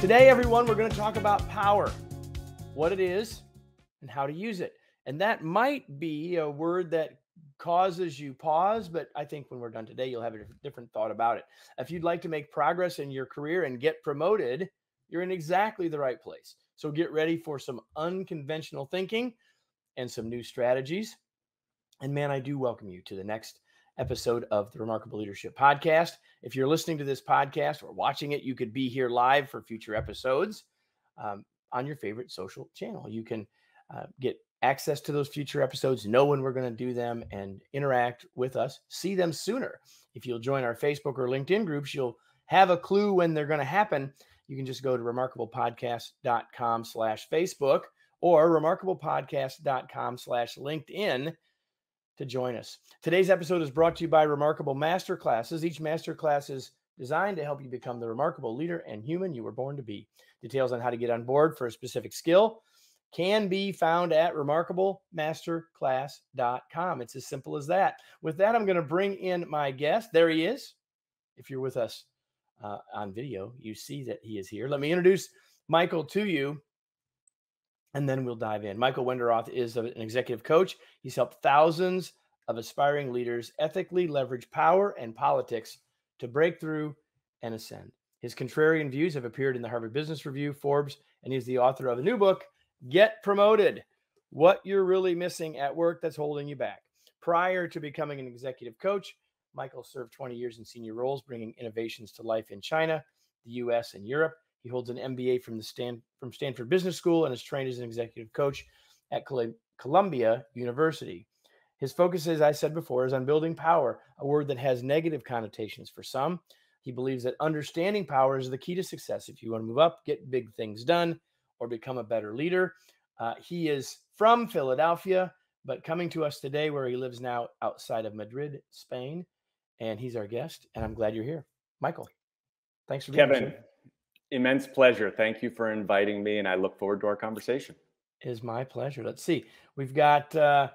Today, everyone, we're going to talk about power, what it is, and how to use it. And that might be a word that causes you pause, but I think when we're done today, you'll have a different thought about it. If you'd like to make progress in your career and get promoted, you're in exactly the right place. So get ready for some unconventional thinking and some new strategies. And man, I do welcome you to the next episode of the Remarkable Leadership Podcast. If you're listening to this podcast or watching it, you could be here live for future episodes um, on your favorite social channel. You can uh, get access to those future episodes, know when we're going to do them, and interact with us, see them sooner. If you'll join our Facebook or LinkedIn groups, you'll have a clue when they're going to happen. You can just go to remarkablepodcast.com slash Facebook or remarkablepodcast.com slash LinkedIn to join us. Today's episode is brought to you by Remarkable Masterclasses. Each masterclass is designed to help you become the remarkable leader and human you were born to be. Details on how to get on board for a specific skill can be found at remarkablemasterclass.com. It's as simple as that. With that, I'm going to bring in my guest. There he is. If you're with us uh, on video, you see that he is here. Let me introduce Michael to you, and then we'll dive in. Michael Wenderoth is an executive coach. He's helped thousands of aspiring leaders ethically leverage power and politics to break through and ascend. His contrarian views have appeared in the Harvard Business Review, Forbes, and he's the author of a new book Get promoted. What you're really missing at work that's holding you back. Prior to becoming an executive coach, Michael served 20 years in senior roles, bringing innovations to life in China, the US, and Europe. He holds an MBA from the Stan- from Stanford Business School and is trained as an executive coach at Columbia University. His focus, as I said before, is on building power, a word that has negative connotations for some. He believes that understanding power is the key to success. If you want to move up, get big things done, or become a better leader. Uh, he is from Philadelphia, but coming to us today where he lives now outside of Madrid, Spain. And he's our guest. And I'm glad you're here. Michael, thanks for being Kevin, here. Immense pleasure. Thank you for inviting me. And I look forward to our conversation. It is my pleasure. Let's see. We've got uh,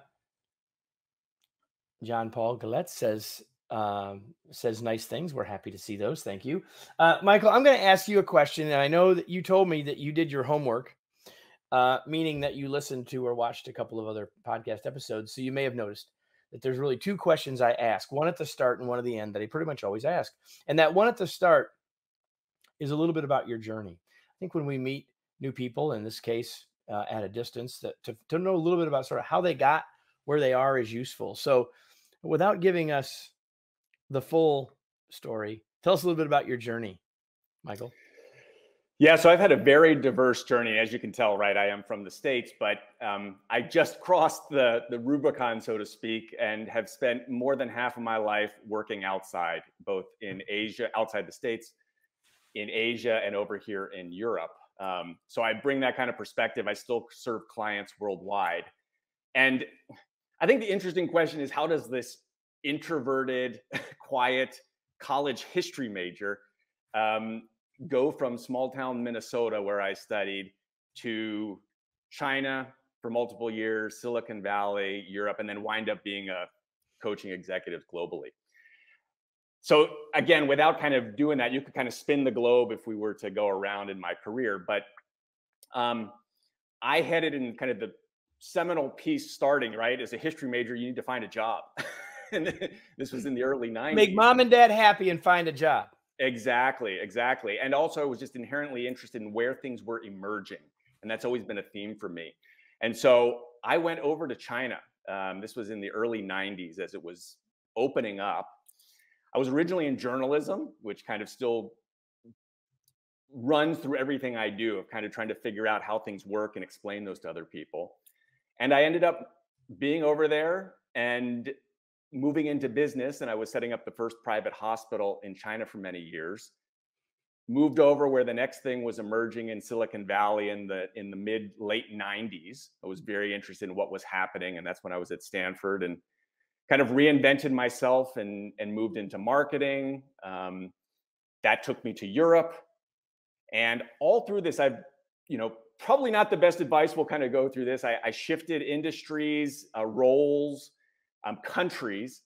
John Paul Gillette says, um, says nice things. We're happy to see those. Thank you. Uh, Michael, I'm going to ask you a question. And I know that you told me that you did your homework, uh, meaning that you listened to or watched a couple of other podcast episodes. So you may have noticed that there's really two questions I ask one at the start and one at the end that I pretty much always ask. And that one at the start is a little bit about your journey. I think when we meet new people, in this case, uh, at a distance, that to, to know a little bit about sort of how they got where they are is useful. So without giving us the full story. Tell us a little bit about your journey, Michael. Yeah, so I've had a very diverse journey, as you can tell. Right, I am from the states, but um, I just crossed the the Rubicon, so to speak, and have spent more than half of my life working outside, both in Asia, outside the states, in Asia, and over here in Europe. Um, so I bring that kind of perspective. I still serve clients worldwide, and I think the interesting question is how does this introverted, quiet college history major um, go from small town Minnesota, where I studied, to China for multiple years, Silicon Valley, Europe, and then wind up being a coaching executive globally. So again, without kind of doing that, you could kind of spin the globe if we were to go around in my career. But um, I headed in kind of the seminal piece starting right as a history major. You need to find a job. and this was in the early 90s. Make mom and dad happy and find a job. Exactly, exactly. And also, I was just inherently interested in where things were emerging. And that's always been a theme for me. And so I went over to China. Um, this was in the early 90s as it was opening up. I was originally in journalism, which kind of still runs through everything I do of kind of trying to figure out how things work and explain those to other people. And I ended up being over there and moving into business and I was setting up the first private hospital in China for many years. Moved over where the next thing was emerging in Silicon Valley in the in the mid late 90s. I was very interested in what was happening and that's when I was at Stanford and kind of reinvented myself and and moved into marketing. Um, that took me to Europe. And all through this I've you know probably not the best advice. We'll kind of go through this. I, I shifted industries, uh, roles, um, countries.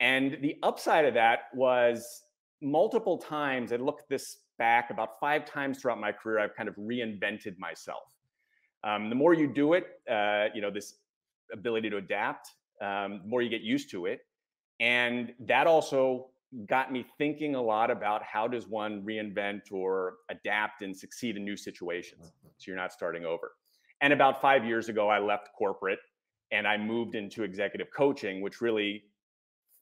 And the upside of that was multiple times, I look this back about five times throughout my career, I've kind of reinvented myself. Um, the more you do it, uh, you know, this ability to adapt, um, the more you get used to it. And that also got me thinking a lot about how does one reinvent or adapt and succeed in new situations mm-hmm. so you're not starting over. And about five years ago, I left corporate and I moved into executive coaching, which really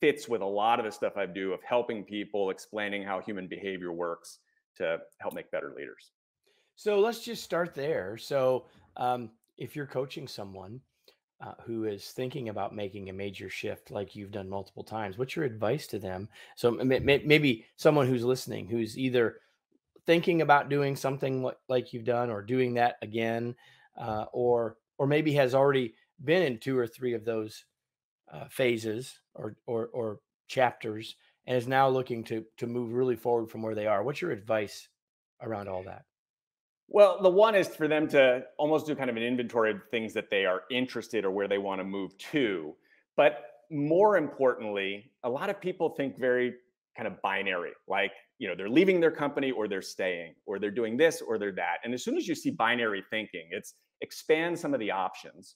fits with a lot of the stuff I do of helping people, explaining how human behavior works to help make better leaders. So let's just start there. So um, if you're coaching someone uh, who is thinking about making a major shift like you've done multiple times, what's your advice to them? So maybe someone who's listening who's either thinking about doing something like you've done or doing that again, uh, or or maybe has already been in two or three of those uh, phases or, or or chapters and is now looking to to move really forward from where they are. What's your advice around all that? Well, the one is for them to almost do kind of an inventory of things that they are interested or where they want to move to. But more importantly, a lot of people think very kind of binary, like, you know, they're leaving their company or they're staying, or they're doing this or they're that. And as soon as you see binary thinking, it's expand some of the options,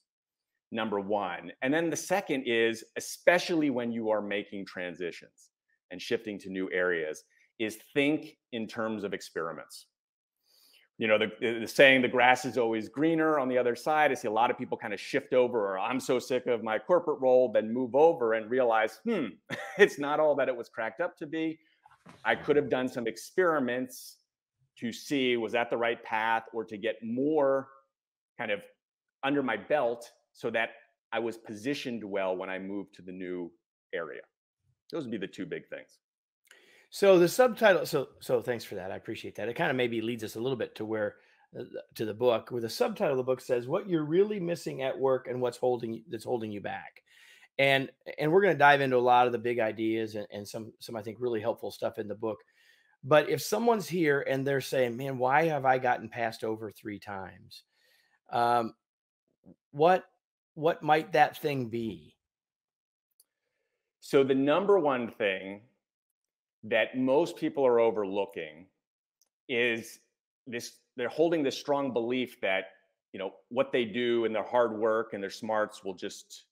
number one. And then the second is, especially when you are making transitions and shifting to new areas, is think in terms of experiments you know, the, the saying the grass is always greener on the other side. I see a lot of people kind of shift over, or I'm so sick of my corporate role, then move over and realize, hmm, it's not all that it was cracked up to be. I could have done some experiments to see was that the right path or to get more kind of under my belt so that I was positioned well when I moved to the new area. Those would be the two big things. So the subtitle. So so thanks for that. I appreciate that. It kind of maybe leads us a little bit to where uh, to the book, where the subtitle of the book says what you're really missing at work and what's holding that's holding you back. And and we're going to dive into a lot of the big ideas and, and some some I think really helpful stuff in the book. But if someone's here and they're saying, "Man, why have I gotten passed over three times?" Um, what what might that thing be? So the number one thing that most people are overlooking is this they're holding this strong belief that you know what they do and their hard work and their smarts will just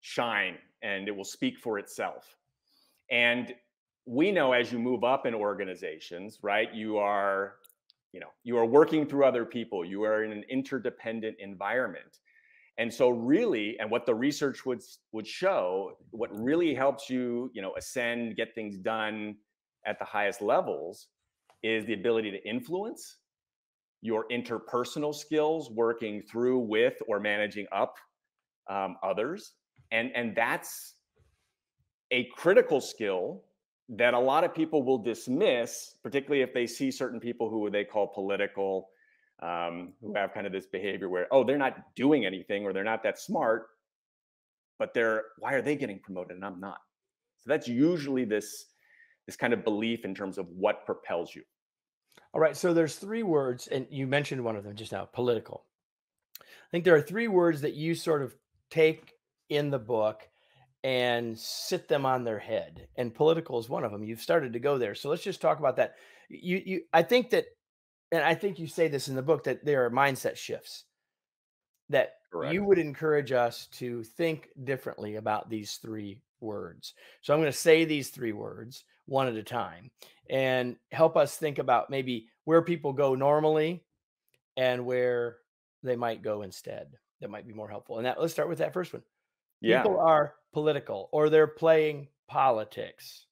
shine and it will speak for itself. And we know as you move up in organizations right you are you know you are working through other people. You are in an interdependent environment. And so really and what the research would would show what really helps you you know ascend get things done at the highest levels is the ability to influence your interpersonal skills working through with or managing up um, others. And and that's a critical skill that a lot of people will dismiss particularly if they see certain people who they call political um, who have kind of this behavior where oh they're not doing anything or they're not that smart but they're why are they getting promoted and i'm not? So that's usually this this kind of belief in terms of what propels you. All right. So there's three words, and you mentioned one of them just now political. I think there are three words that you sort of take in the book and sit them on their head. And political is one of them. You've started to go there. So let's just talk about that. You you I think that and I think you say this in the book that there are mindset shifts that Correct. you would encourage us to think differently about these three words. So I'm going to say these three words one at a time and help us think about maybe where people go normally and where they might go instead. That might be more helpful. And that let's start with that first one. Yeah. People are political or they're playing politics.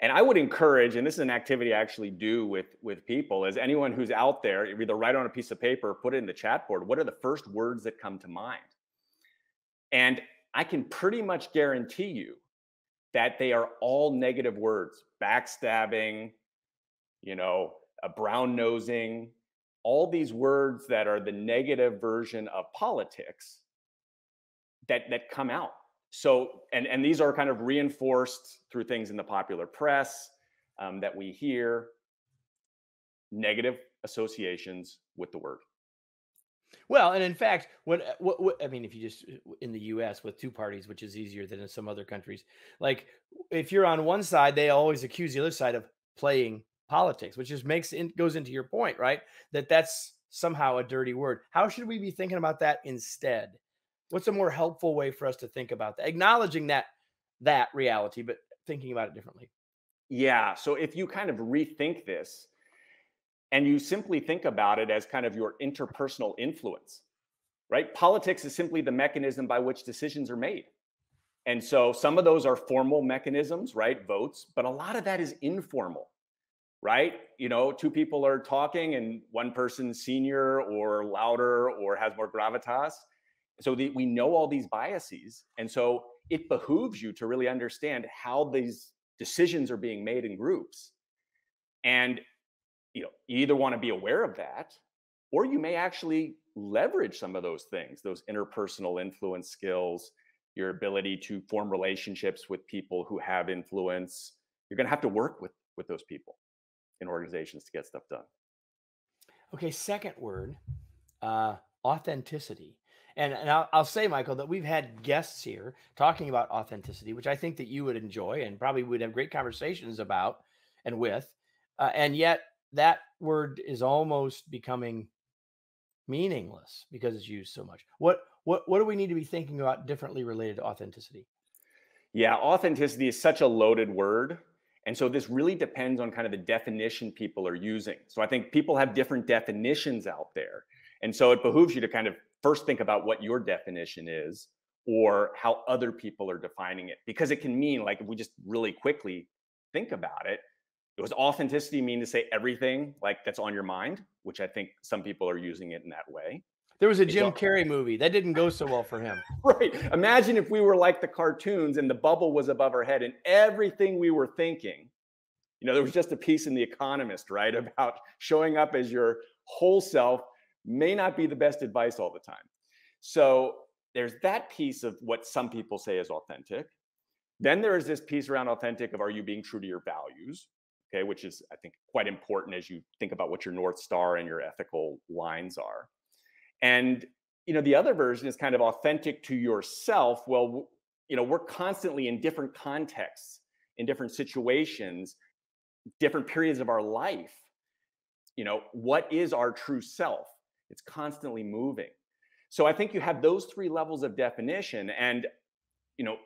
And I would encourage, and this is an activity I actually do with with people, is anyone who's out there, either write on a piece of paper, or put it in the chat board. What are the first words that come to mind? And I can pretty much guarantee you that they are all negative words backstabbing, you know, a brown nosing, all these words that are the negative version of politics that that come out. So and and these are kind of reinforced through things in the popular press um, that we hear negative associations with the word. Well, and in fact, what, uh, what, what I mean, if you just uh, in the U.S. with two parties, which is easier than in some other countries, like if you're on one side, they always accuse the other side of playing politics, which just makes it goes into your point, right? That that's somehow a dirty word. How should we be thinking about that instead? What's a more helpful way for us to think about that? Acknowledging that that reality, but thinking about it differently. Yeah. So if you kind of rethink this and you simply think about it as kind of your interpersonal influence, right? Politics is simply the mechanism by which decisions are made. And so some of those are formal mechanisms, right? Votes, but a lot of that is informal, right? You know, two people are talking and one person's senior or louder or has more gravitas. So the, we know all these biases. And so it behooves you to really understand how these decisions are being made in groups. And you know, you either want to be aware of that or you may actually leverage some of those things, those interpersonal influence skills, your ability to form relationships with people who have influence. You're going to have to work with with those people in organizations to get stuff done. Okay, second word, uh, authenticity. And, and I'll, I'll, say, Michael, that we've had guests here talking about authenticity, which I think that you would enjoy and probably would have great conversations about and with. Uh, and yet, that word is almost becoming meaningless because it's used so much. What what what do we need to be thinking about differently related to authenticity? Yeah, authenticity is such a loaded word. And so this really depends on kind of the definition people are using. So I think people have different definitions out there. And so it behooves you to kind of first think about what your definition is or how other people are defining it because it can mean like if we just really quickly think about it does authenticity mean to say everything like that's on your mind, which I think some people are using it in that way. There was a Jim Carrey movie that didn't go so well for him. right. Imagine if we were like the cartoons and the bubble was above our head and everything we were thinking, you know, there was just a piece in The Economist, right, about showing up as your whole self may not be the best advice all the time. So there's that piece of what some people say is authentic. Then there is this piece around authentic of are you being true to your values? Okay, which is, I think, quite important as you think about what your North Star and your ethical lines are. And, you know, the other version is kind of authentic to yourself. Well, you know, we're constantly in different contexts, in different situations, different periods of our life. You know, what is our true self? It's constantly moving. So I think you have those three levels of definition. And, you know,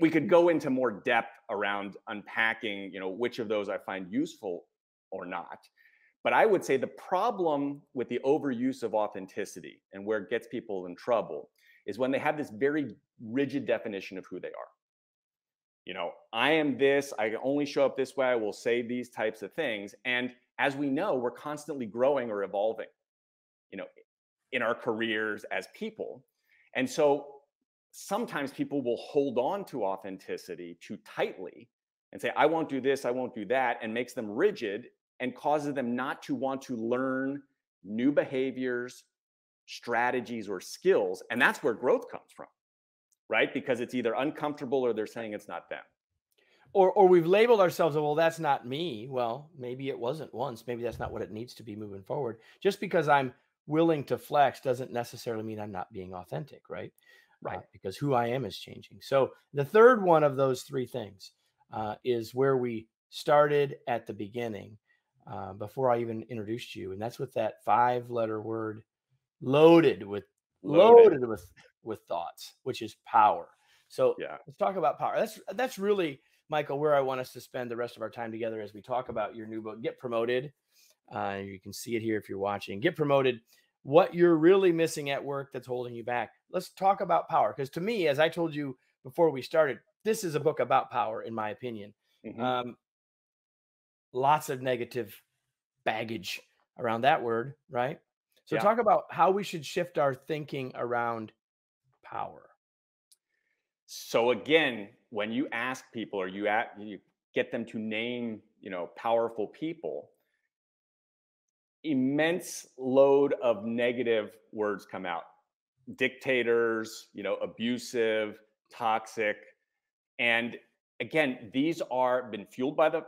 we could go into more depth around unpacking, you know, which of those I find useful or not. But I would say the problem with the overuse of authenticity and where it gets people in trouble is when they have this very rigid definition of who they are. You know, I am this, I can only show up this way, I will say these types of things. And as we know, we're constantly growing or evolving, you know, in our careers as people. And so sometimes people will hold on to authenticity too tightly and say, I won't do this, I won't do that, and makes them rigid and causes them not to want to learn new behaviors, strategies, or skills. And that's where growth comes from, right? Because it's either uncomfortable or they're saying it's not them. Or, or we've labeled ourselves, well, that's not me. Well, maybe it wasn't once. Maybe that's not what it needs to be moving forward. Just because I'm willing to flex doesn't necessarily mean I'm not being authentic, right? Right? Uh, because who I am is changing. So the third one of those three things uh, is where we started at the beginning uh, before I even introduced you, and that's with that five-letter word, loaded with loaded, loaded with with thoughts, which is power. So yeah. let's talk about power. That's that's really Michael where I want us to spend the rest of our time together as we talk about your new book, Get Promoted. Uh, you can see it here if you're watching. Get Promoted what you're really missing at work that's holding you back. Let's talk about power. Because to me, as I told you before we started, this is a book about power, in my opinion. Mm-hmm. Um, lots of negative baggage around that word, right? So, yeah. talk about how we should shift our thinking around power. So, again, when you ask people or you, at, you get them to name, you know, powerful people, immense load of negative words come out dictators you know abusive toxic and again these are been fueled by the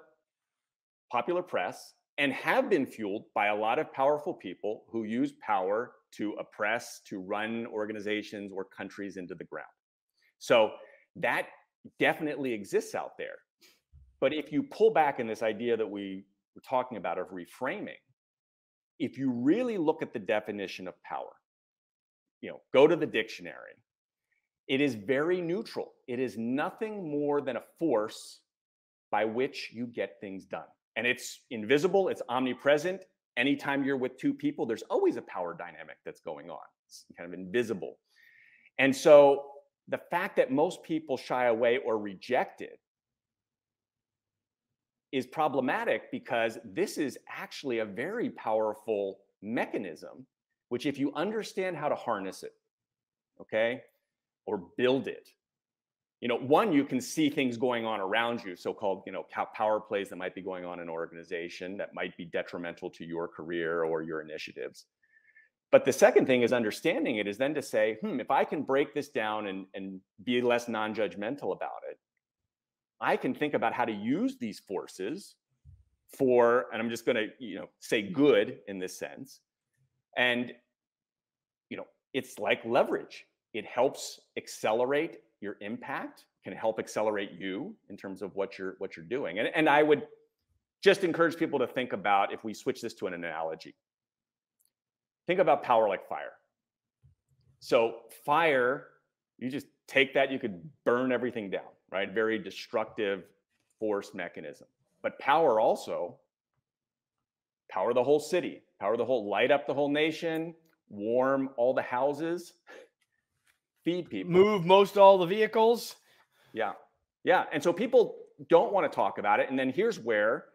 popular press and have been fueled by a lot of powerful people who use power to oppress, to run organizations or countries into the ground. So that definitely exists out there. But if you pull back in this idea that we were talking about of reframing, if you really look at the definition of power, you know, go to the dictionary, it is very neutral. It is nothing more than a force by which you get things done. And it's invisible, it's omnipresent. Anytime you're with two people, there's always a power dynamic that's going on. It's kind of invisible. And so the fact that most people shy away or reject it is problematic because this is actually a very powerful mechanism, which, if you understand how to harness it, okay, or build it, you know, one, you can see things going on around you, so called, you know, power plays that might be going on in an organization that might be detrimental to your career or your initiatives. But the second thing is understanding it is then to say, hmm, if I can break this down and, and be less non judgmental about it, I can think about how to use these forces for, and I'm just going to, you know, say good in this sense. And, you know, it's like leverage. It helps accelerate your impact, can help accelerate you in terms of what you're what you're doing. And, and I would just encourage people to think about if we switch this to an analogy. Think about power like fire. So fire, you just take that, you could burn everything down right? Very destructive force mechanism. But power also, power the whole city, power the whole, light up the whole nation, warm all the houses, feed people, move most all the vehicles. Yeah. Yeah. And so people don't want to talk about it. And then here's where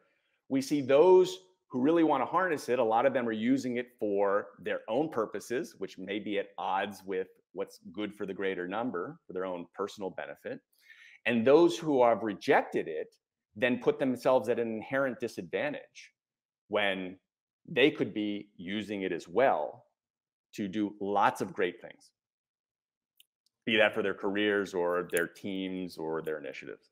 we see those who really want to harness it. A lot of them are using it for their own purposes, which may be at odds with what's good for the greater number for their own personal benefit. And those who have rejected it then put themselves at an inherent disadvantage when they could be using it as well to do lots of great things, be that for their careers or their teams or their initiatives.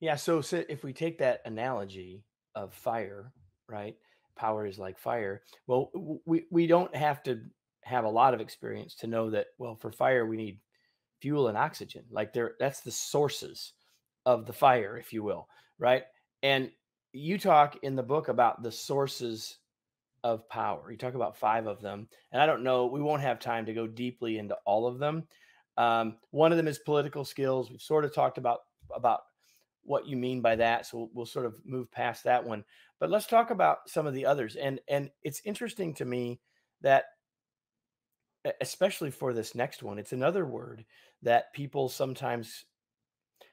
Yeah. So, so if we take that analogy of fire, right? Power is like fire. Well, we, we don't have to have a lot of experience to know that, well, for fire, we need fuel and oxygen. Like they're that's the sources of the fire, if you will, right? And you talk in the book about the sources of power. You talk about five of them, and I don't know. We won't have time to go deeply into all of them. Um, one of them is political skills. We've sort of talked about about what you mean by that, so we'll, we'll sort of move past that one. But let's talk about some of the others. And and it's interesting to me that especially for this next one, it's another word that people sometimes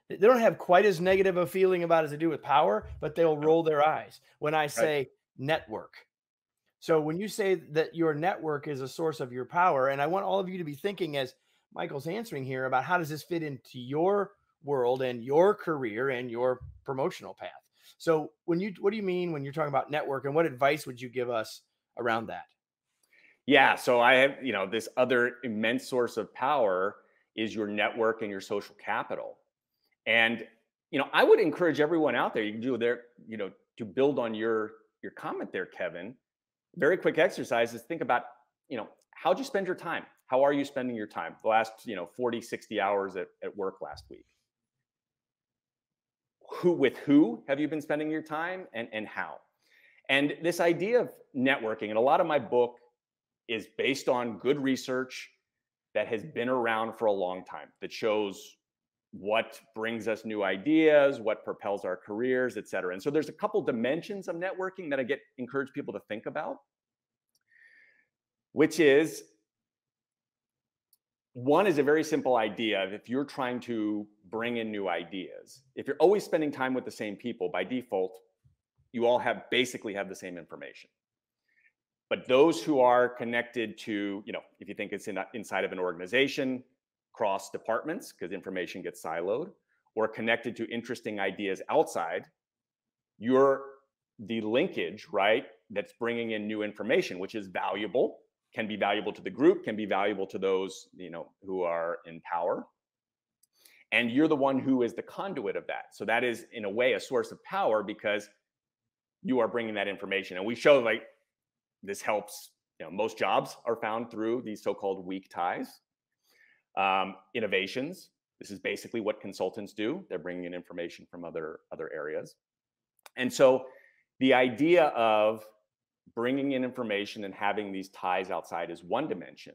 they don't have quite as negative a feeling about as they do with power, but they'll roll their eyes when I say right. network. So when you say that your network is a source of your power, and I want all of you to be thinking as Michael's answering here about how does this fit into your world and your career and your promotional path. So when you what do you mean when you're talking about network and what advice would you give us around that? Yeah, so I have, you know, this other immense source of power is your network and your social capital. And you know, I would encourage everyone out there, you can do there, you know, to build on your your comment there, Kevin. Very quick exercise is think about, you know, how'd you spend your time? How are you spending your time? The last, you know, 40, 60 hours at, at work last week. Who with who have you been spending your time and, and how? And this idea of networking, and a lot of my book is based on good research that has been around for a long time that shows what brings us new ideas, what propels our careers, et cetera. And so there's a couple dimensions of networking that I get encourage people to think about, which is one is a very simple idea if you're trying to bring in new ideas, if you're always spending time with the same people by default, you all have basically have the same information. But those who are connected to, you know, if you think it's in, inside of an organization, cross departments, because information gets siloed, or connected to interesting ideas outside, you're the linkage, right? That's bringing in new information, which is valuable, can be valuable to the group, can be valuable to those, you know, who are in power. And you're the one who is the conduit of that. So that is, in a way, a source of power because you are bringing that information. And we show like this helps you know, most jobs are found through these so-called weak ties. Um, innovations. This is basically what consultants do. They're bringing in information from other other areas. And so the idea of bringing in information and having these ties outside is one dimension.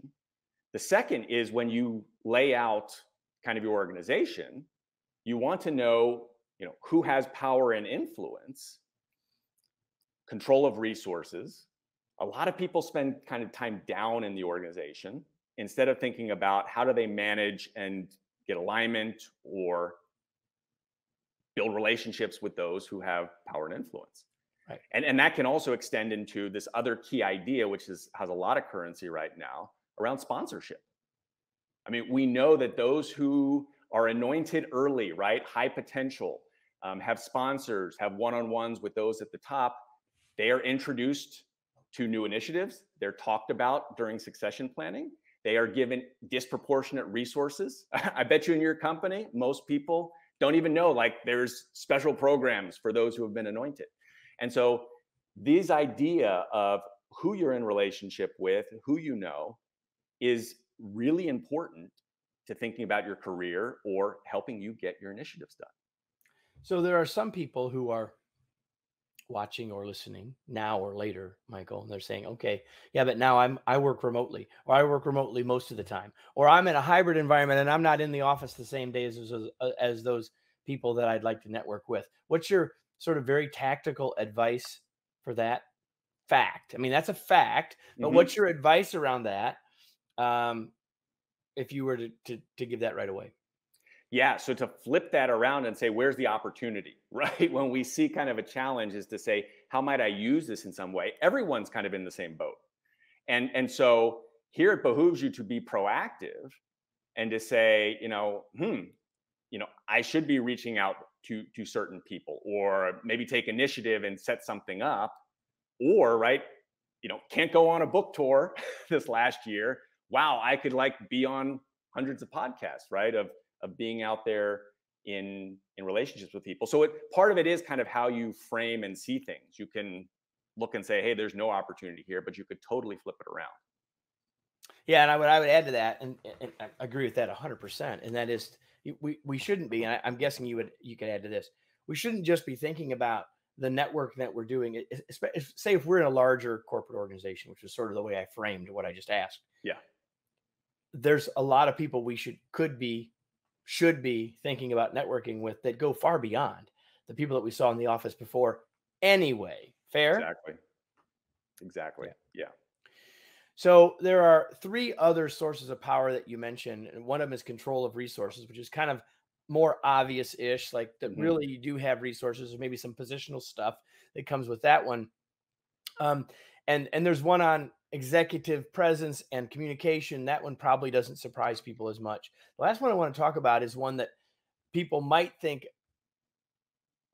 The second is when you lay out kind of your organization, you want to know, you know, who has power and influence, control of resources. A lot of people spend kind of time down in the organization instead of thinking about how do they manage and get alignment or build relationships with those who have power and influence. Right. And, and that can also extend into this other key idea, which is, has a lot of currency right now around sponsorship. I mean, we know that those who are anointed early, right, high potential, um, have sponsors, have one on ones with those at the top, they are introduced to new initiatives. They're talked about during succession planning. They are given disproportionate resources. I bet you in your company, most people don't even know like there's special programs for those who have been anointed. And so this idea of who you're in relationship with, who you know, is really important to thinking about your career or helping you get your initiatives done. So there are some people who are watching or listening now or later, Michael, and they're saying, okay, yeah, but now I'm I work remotely, or I work remotely most of the time, or I'm in a hybrid environment and I'm not in the office the same days as as, uh, as those people that I'd like to network with. What's your sort of very tactical advice for that fact? I mean, that's a fact, but mm-hmm. what's your advice around that? Um, if you were to, to to give that right away. Yeah. So to flip that around and say, where's the opportunity, right? When we see kind of a challenge, is to say, how might I use this in some way? Everyone's kind of in the same boat. And, and so here it behooves you to be proactive and to say, you know, hmm, you know, I should be reaching out to, to certain people or maybe take initiative and set something up. Or, right, you know, can't go on a book tour this last year. Wow, I could like be on hundreds of podcasts, right? Of of being out there in in relationships with people. So it part of it is kind of how you frame and see things. You can look and say, "Hey, there's no opportunity here," but you could totally flip it around. Yeah, and I would I would add to that, and, and I agree with that 100. percent And that is, we we shouldn't be. And I, I'm guessing you would you could add to this. We shouldn't just be thinking about the network that we're doing. Say if we're in a larger corporate organization, which is sort of the way I framed what I just asked. Yeah. There's a lot of people we should could be should be thinking about networking with that go far beyond the people that we saw in the office before anyway. Fair? Exactly. Exactly. Yeah. yeah. So there are three other sources of power that you mentioned, and one of them is control of resources, which is kind of more obvious-ish, like that mm-hmm. really you do have resources, or maybe some positional stuff that comes with that one. Um, and and there's one on executive presence and communication, that one probably doesn't surprise people as much. The last one I want to talk about is one that people might think,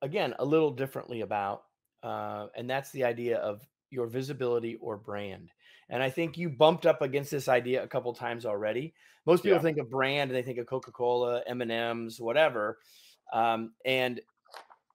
again, a little differently about. Uh, and that's the idea of your visibility or brand. And I think you bumped up against this idea a couple times already. Most people yeah. think of brand and they think of Coca Cola, M and M's, whatever. Um, and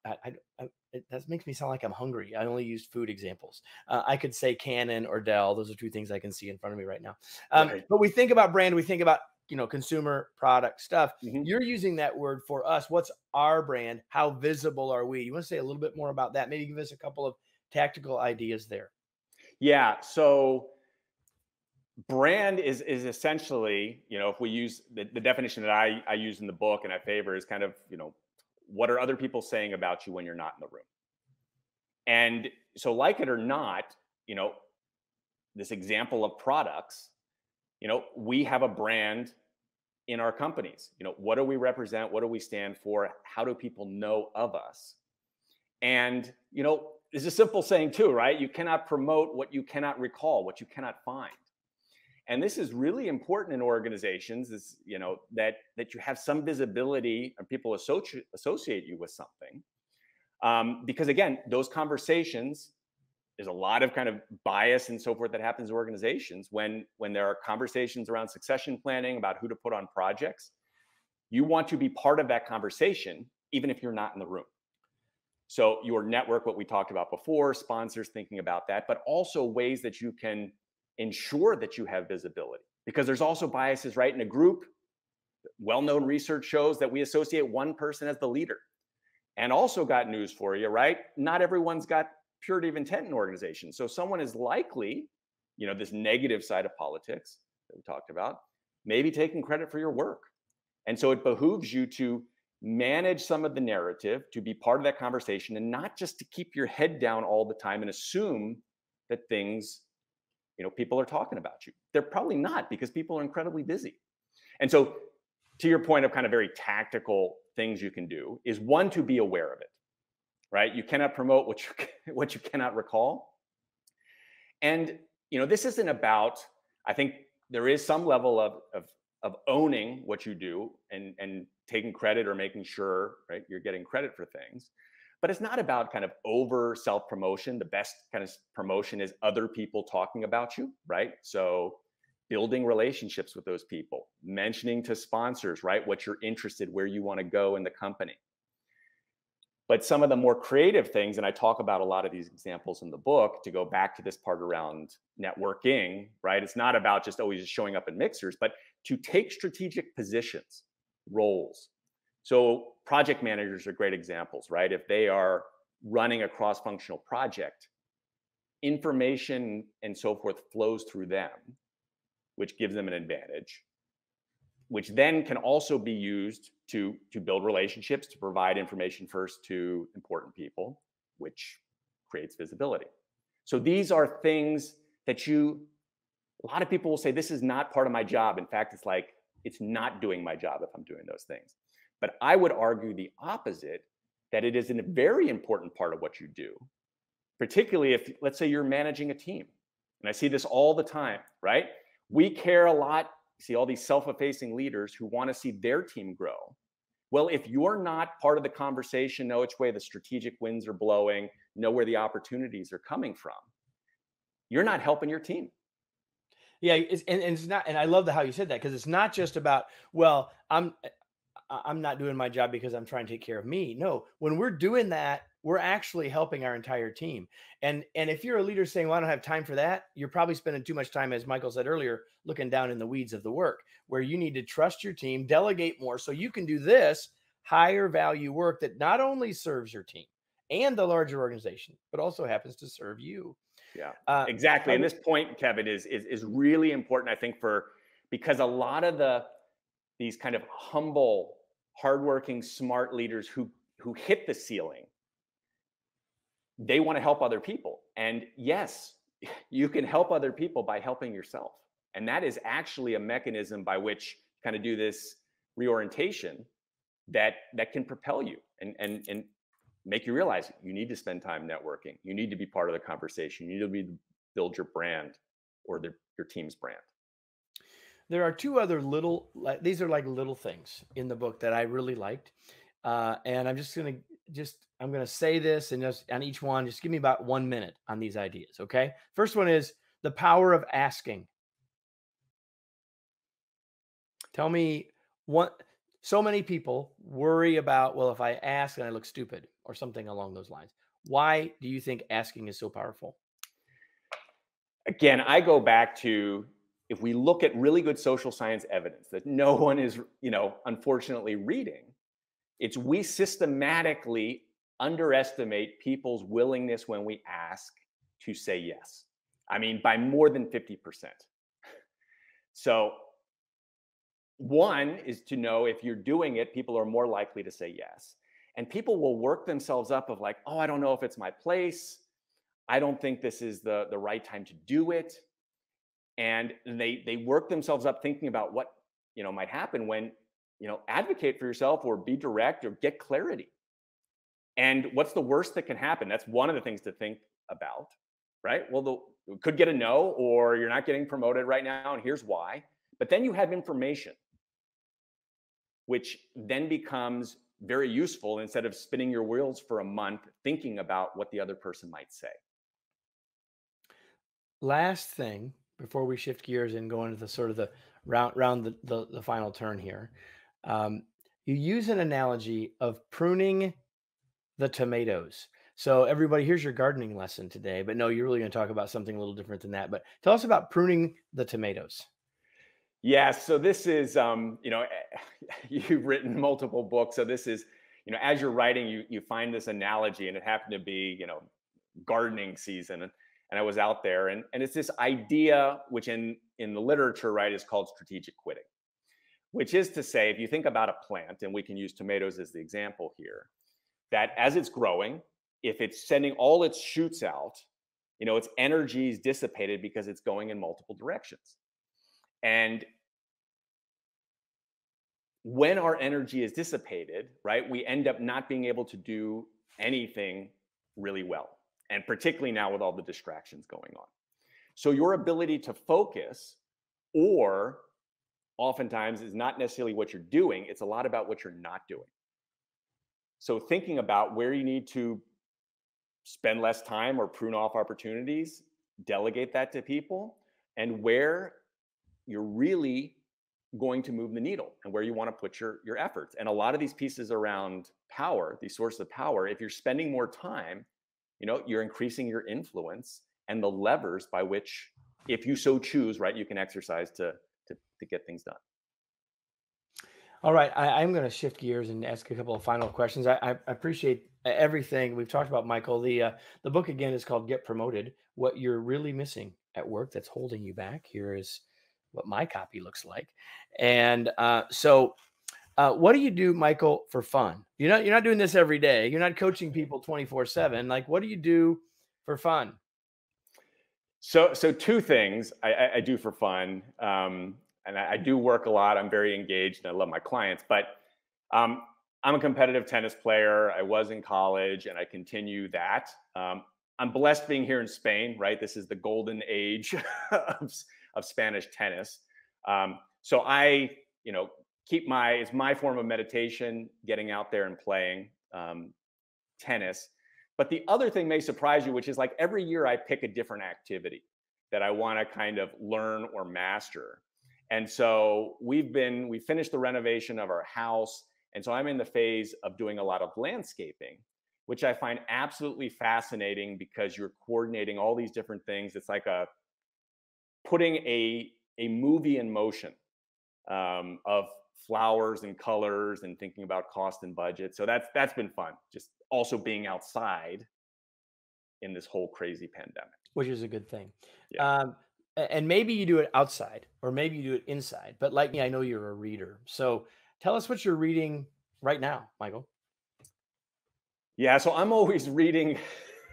I, I, it, that makes me sound like I'm hungry. I only used food examples. Uh, I could say Canon or Dell. Those are two things I can see in front of me right now. Um, right. But we think about brand, we think about you know consumer product stuff. Mm-hmm. You're using that word for us. What's our brand? How visible are we? You want to say a little bit more about that? Maybe give us a couple of tactical ideas there. Yeah. So brand is is essentially you know if we use the, the definition that I, I use in the book and i favor is kind of you know what are other people saying about you when you're not in the room? And so, like it or not, you know, this example of products, you know, we have a brand in our companies. You know, what do we represent? What do we stand for? How do people know of us? And, you know, it's a simple saying too, right? You cannot promote what you cannot recall, what you cannot find and this is really important in organizations is you know that that you have some visibility and people associate associate you with something. Um, because again those conversations there's a lot of kind of bias and so forth that happens in organizations when when there are conversations around succession planning about who to put on projects. You want to be part of that conversation even if you're not in the room. So your network what we talked about before sponsors thinking about that but also ways that you can ensure that you have visibility because there's also biases, right? In a group, well known research shows that we associate one person as the leader. And also got news for you, right? Not everyone's got purity of intent in organizations. So someone is likely, you know, this negative side of politics that we talked about, maybe taking credit for your work. And so it behooves you to manage some of the narrative, to be part of that conversation, and not just to keep your head down all the time and assume that things, you know, people are talking about you. They're probably not because people are incredibly busy. And so, to your point of kind of very tactical things you can do, is one to be aware of it, right? You cannot promote what you what you cannot recall. And you know, this isn't about. I think there is some level of of of owning what you do and and taking credit or making sure right you're getting credit for things but it's not about kind of over self promotion the best kind of promotion is other people talking about you right? So building relationships with those people mentioning to sponsors right what you're interested where you want to go in the company. But some of the more creative things and i talk about a lot of these examples in the book to go back to this part around networking right? It's not about just always showing up in mixers but to take strategic positions, roles. So, project managers are great examples, right? If they are running a cross functional project, information and so forth flows through them, which gives them an advantage, which then can also be used to, to build relationships, to provide information first to important people, which creates visibility. So, these are things that you a lot of people will say this is not part of my job in fact it's like it's not doing my job if i'm doing those things but i would argue the opposite that it is a very important part of what you do particularly if let's say you're managing a team and i see this all the time right? We care a lot see all these self-effacing leaders who want to see their team grow. Well if you're not part of the conversation know which way the strategic winds are blowing know where the opportunities are coming from you're not helping your team. Yeah, and, and it's not, and I love the how you said that because it's not just about well, I'm I'm not doing my job because I'm trying to take care of me. No, when we're doing that, we're actually helping our entire team. And and if you're a leader saying, "Well, I don't have time for that," you're probably spending too much time, as Michael said earlier, looking down in the weeds of the work. Where you need to trust your team, delegate more, so you can do this higher value work that not only serves your team and the larger organization, but also happens to serve you. Yeah, uh, exactly. And this point, Kevin, is, is is really important. I think for because a lot of the these kind of humble, hardworking, smart leaders who who hit the ceiling, they want to help other people. And yes, you can help other people by helping yourself. And that is actually a mechanism by which kind of do this reorientation that that can propel you and and and make you realize you need to spend time networking. You need to be part of the conversation. You need to be build your brand or the, your team's brand. There are two other little, these are like little things in the book that I really liked. Uh, and I'm just going to just, I'm going to say this and just on each one, just give me about one minute on these ideas. Okay. First one is the power of asking. Tell me what, so many people worry about, well, if I ask and I look stupid or something along those lines. Why do you think asking is so powerful? Again, I go back to if we look at really good social science evidence that no one is, you know, unfortunately reading, it's we systematically underestimate people's willingness when we ask to say yes. I mean, by more than 50%. So one is to know if you're doing it, people are more likely to say yes. And people will work themselves up of like, oh, I don't know if it's my place. I don't think this is the, the right time to do it. And they they work themselves up thinking about what you know might happen when you know advocate for yourself or be direct or get clarity. And what's the worst that can happen? That's one of the things to think about, right? Well, the could get a no, or you're not getting promoted right now, and here's why. But then you have information which then becomes very useful instead of spinning your wheels for a month thinking about what the other person might say. Last thing before we shift gears and go into the sort of the round round the, the, the final turn here. Um, you use an analogy of pruning the tomatoes. So, everybody, here's your gardening lesson today. But no, you're really going to talk about something a little different than that. But tell us about pruning the tomatoes. Yeah. So, this is, um, you know, you've written multiple books. So, this is, you know, as you're writing, you, you find this analogy, and it happened to be, you know, gardening season. And, I was out there, and, and it's this idea, which in, in the literature, right, is called strategic quitting, which is to say, if you think about a plant, and we can use tomatoes as the example here, that as it's growing, if it's sending all its shoots out, you know, its energy is dissipated because it's going in multiple directions. And when our energy is dissipated, right, we end up not being able to do anything really well. And particularly now with all the distractions going on. So your ability to focus or oftentimes is not necessarily what you're doing, it's a lot about what you're not doing. So thinking about where you need to spend less time or prune off opportunities, delegate that to people, and where you're really going to move the needle and where you want to put your your efforts. And a lot of these pieces around power, these sources of power, if you're spending more time, you know, you're increasing your influence and the levers by which, if you so choose, right, you can exercise to to, to get things done. All right, I, am going to shift gears and ask a couple of final questions. I, I appreciate everything we've talked about, Michael. The uh, the book again is called "Get Promoted: What You're Really Missing at Work That's Holding You Back." Here is what my copy looks like, and uh, so. Uh, what do you do, Michael, for fun? You're not you're not doing this every day. You're not coaching people 24 seven. Like, what do you do for fun? So, so two things I, I, I do for fun. Um, and I, I, do work a lot. I'm very engaged and I love my clients. But um, I'm a competitive tennis player. I was in college and I continue that. Um, I'm blessed being here in Spain, right? This is the golden age of, of Spanish tennis. Um, so I, you know, keep my, it's my form of meditation, getting out there and playing um, tennis. But the other thing may surprise you, which is like every year I pick a different activity that I want to kind of learn or master. And so we've been, we finished the renovation of our house. And so I'm in the phase of doing a lot of landscaping, which I find absolutely fascinating because you're coordinating all these different things. It's like a putting a, a movie in motion um, of flowers and colors and thinking about cost and budget. So that's that's been fun. Just also being outside in this whole crazy pandemic. Which is a good thing. Yeah. Um, and maybe you do it outside or maybe you do it inside but like me i know you're a reader so tell us what you're reading right now michael yeah so i'm always reading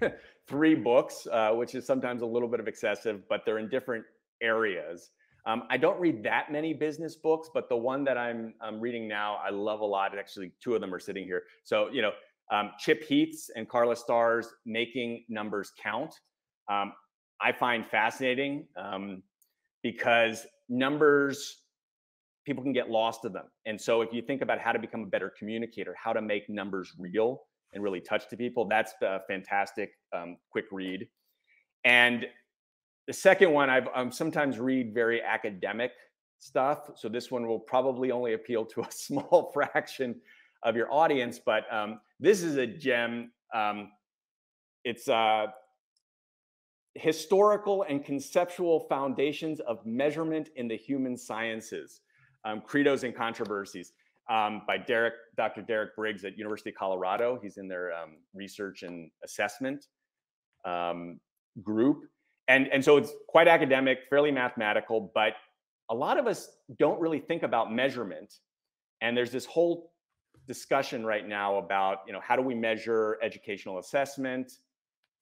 three books uh, which is sometimes a little bit of excessive but they're in different areas um, i don't read that many business books but the one that i'm, I'm reading now i love a lot actually two of them are sitting here so you know um, chip heath's and karla starr's making numbers count um, I find fascinating um, because numbers, people can get lost to them. And so if you think about how to become a better communicator, how to make numbers real and really touch to people, that's a fantastic um, quick read. And the second one, I've um, sometimes read very academic stuff. So this one will probably only appeal to a small fraction of your audience, but um, this is a gem. Um, it's uh, historical and conceptual foundations of measurement in the human sciences, um, credos and controversies um, by Derek, Dr. Derek Briggs at University of Colorado. He's in their um, research and assessment um, group. And, and so it's quite academic, fairly mathematical, but a lot of us don't really think about measurement. And there's this whole discussion right now about, you know, how do we measure educational assessment?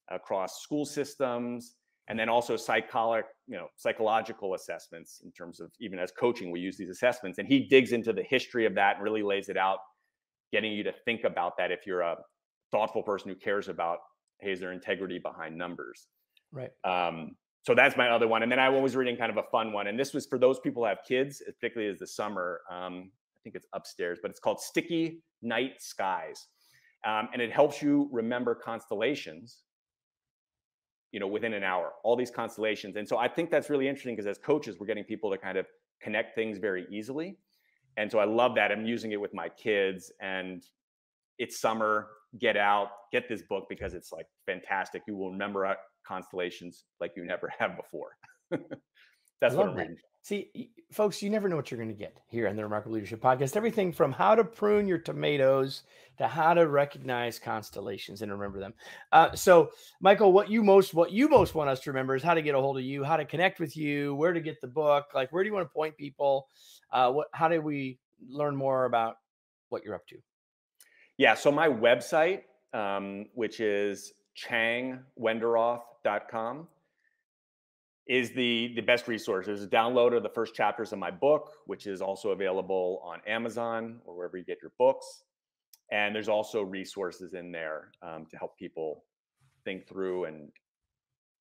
across school systems and then also psychological you know psychological assessments in terms of even as coaching we use these assessments and he digs into the history of that and really lays it out getting you to think about that if you're a thoughtful person who cares about hey is there integrity behind numbers right um, so that's my other one and then i was reading kind of a fun one and this was for those people who have kids particularly as the summer um, i think it's upstairs but it's called stikky night skies um, and it helps you remember constellations you know within an hour all these constellations and so i think that's really interesting because as coaches we're getting people to kind of connect things very easily and so i love that i'm using it with my kids and it's summer. Get out, get this book because it's like fantastic. You will remember uh, constellations like you never have before. That's what I'm that. reading. See, folks, you never know what you're going to get here on the Remarkable Leadership Podcast. Everything from how to prune your tomatoes to how to recognize constellations and remember them. Uh, so, Michael, what you most what you most want us to remember is how to get a hold of you, how to connect with you, where to get the book, like where do you want to point people? Uh, what how do we learn more about what you're up to? Yeah, so my website, um, which is changwenderoth.com is the the best resource. There's a download of the first chapters of my book, which is also available on Amazon or wherever you get your books. And there's also resources in there um, to help people think through and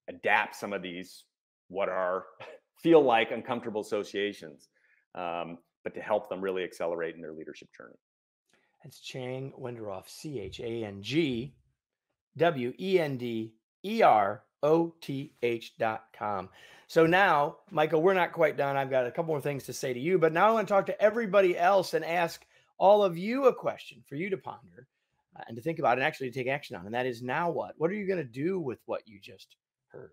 adapt some of these what are feel like uncomfortable associations, um, but to help them really accelerate in their leadership journey. That's Chang Wenderoth, C H A N G W E N D E R oth.com. So now, Michael, we're not quite done. I've got a couple more things to say to you, but now I want to talk to everybody else and ask all of you a question for you to ponder uh, and to think about and actually take action on. And that is now what? What are you going to do with what you just heard?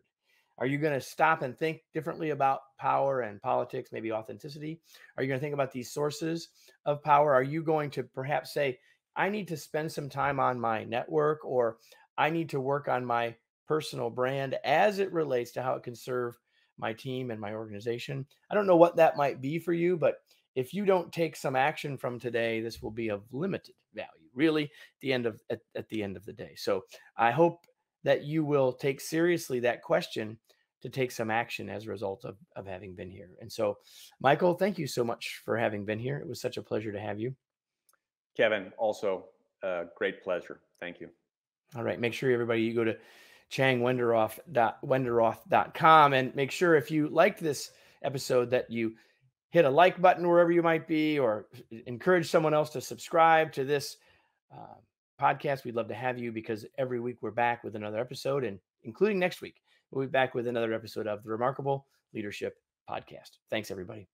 Are you going to stop and think differently about power and politics, maybe authenticity? Are you going to think about these sources of power? Are you going to perhaps say, I need to spend some time on my network or I need to work on my personal brand as it relates to how it can serve my team and my organization. I don't know what that might be for you, but if you don't take some action from today, this will be of limited value, really, at the end of at, at the end of the day. So I hope that you will take seriously that question to take some action as a result of, of having been here. And so, Michael, thank you so much for having been here. It was such a pleasure to have you. Kevin, also a great pleasure. Thank you. All right. Make sure everybody you go to changwenderoth.wenderoth.com. And make sure if you liked this episode that you hit a like button wherever you might be or encourage someone else to subscribe to this uh, podcast. We'd love to have you because every week we're back with another episode and including next week, we'll be back with another episode of the Remarkable Leadership Podcast. Thanks, everybody.